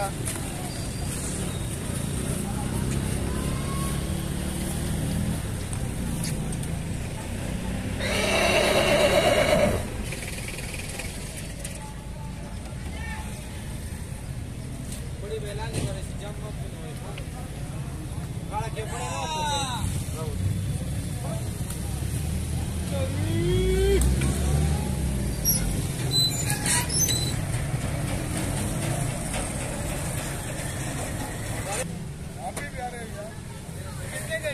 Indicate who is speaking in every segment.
Speaker 1: ça. Por ahí velando, por jump.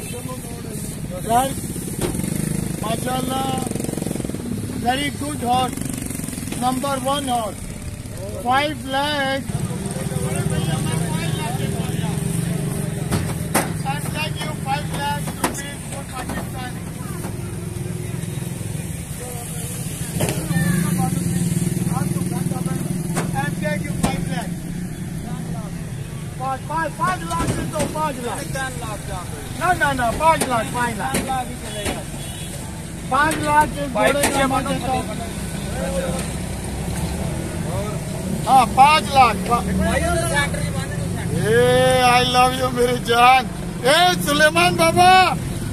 Speaker 1: Sir, mashallah, very good horse. Number one horse. Five lakhs. पाँच पाँच पाँच लाख दे दो पाँच लाख ना ना ना पाँच लाख पाँच लाख लाख के घोड़े का मैं हाँ पाँच लाख ए आई लव यू मेरी जान। ए सुलेमान बाबा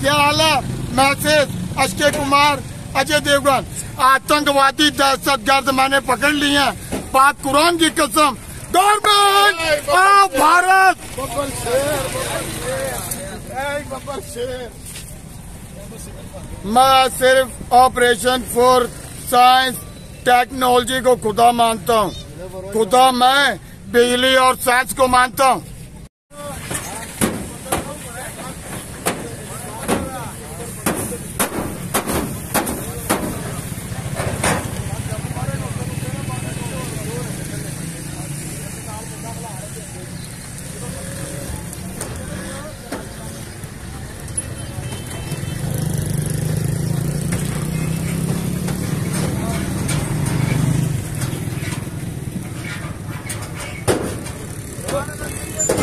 Speaker 1: क्या हाल है? मैसेज अक्षय कुमार अजय देवगन आतंकवादी दहशत गर्द मैंने पकड़ लिए हैं। पाक कुरान की कसम गवर्नमेंट ऑफ़ भारत। शेर शेर मैं सिर्फ़ ऑपरेशन फॉर साइंस टेक्नोलॉजी को खुदा मानता हूँ। खुदा मैं बिजली और साइंस को मानता हूँ। 何?